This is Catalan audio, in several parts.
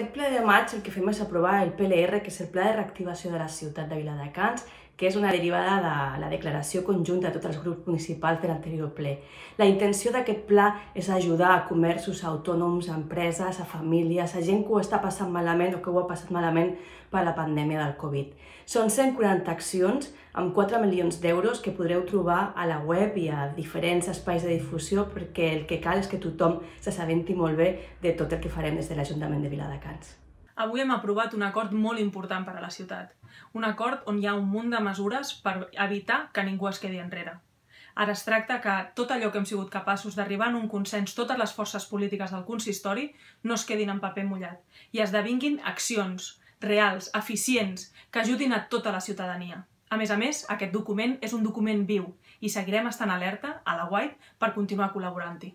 Aquest ple de maig el que fem és aprovar el PLR, que és el Pla de Reactivació de la Ciutat de Viladecans, que és una derivada de la declaració conjunta de tots els grups municipals de l'anterior ple. La intenció d'aquest pla és ajudar a comerços, a autònoms, a empreses, a famílies, a gent que ho està passant malament o que ho ha passat malament per la pandèmia del Covid. Són 140 accions amb 4 milions d'euros que podreu trobar a la web i a diferents espais de difusió perquè el que cal és que tothom s'assabenti molt bé de tot el que farem des de l'Ajuntament de Viladecans. Avui hem aprovat un acord molt important per a la ciutat. Un acord on hi ha un munt de mesures per evitar que ningú es quedi enrere. Ara es tracta que tot allò que hem sigut capaços d'arribar en un consens totes les forces polítiques del consistori no es quedin en paper mullat i esdevinguin accions reals, eficients, que ajudin a tota la ciutadania. A més a més, aquest document és un document viu i seguirem estant alerta a la White per continuar col·laborant-hi.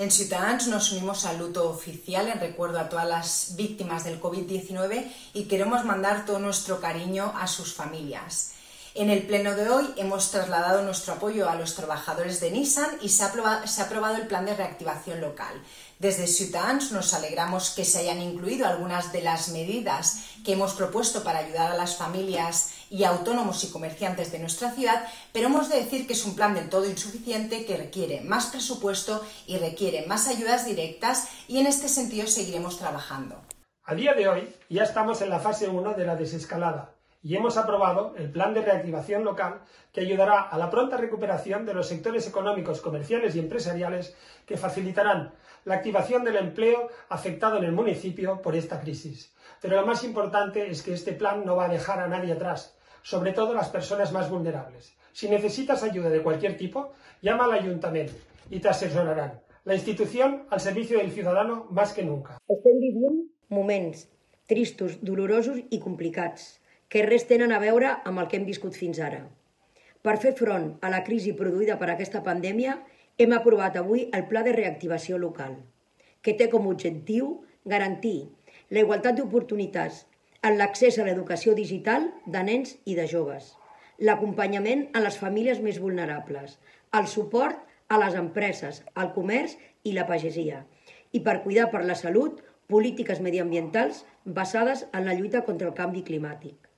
En Ciudadanos nos unimos al luto oficial en recuerdo a todas las víctimas del COVID-19 y queremos mandar todo nuestro cariño a sus familias. En el pleno de hoy hemos trasladado nuestro apoyo a los trabajadores de Nissan y se ha, aprobado, se ha el plan de reactivación local. Desde Ciutadans nos alegramos que se hayan incluido algunas de las medidas que hemos propuesto para ayudar a las familias y autónomos y comerciantes de nuestra ciudad, pero hemos de decir que es un plan del todo insuficiente que requiere más presupuesto y requiere más ayudas directas y en este sentido seguiremos trabajando. A día de hoy ya estamos en la fase 1 de la desescalada y hemos aprobado el plan de reactivación local que ayudará a la pronta recuperación de los sectores económicos, comerciales y empresariales que facilitarán la activación del empleo afectado en el municipio por esta crisis. Pero lo más importante es que este plan no va a dejar a nadie atrás, sobre todo las personas más vulnerables. Si necesitas ayuda de cualquier tipo, llama al ayuntamiento y te asesorarán. La institución al servicio del ciudadano más que nunca. Estem vivint moments tristos, dolorosos i complicats que res tenen a veure amb el que hem viscut fins ara. Per fer front a la crisi produïda per aquesta pandèmia, hem aprovat avui el Pla de Reactivació Local, que té com a objectiu garantir la igualtat d'oportunitats en l'accés a l'educació digital de nens i de joves, l'acompanyament a les famílies més vulnerables, el suport a les empreses, al comerç i la pagesia, i per cuidar per la salut polítiques mediambientals basades en la lluita contra el canvi climàtic.